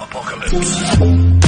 apocalypse.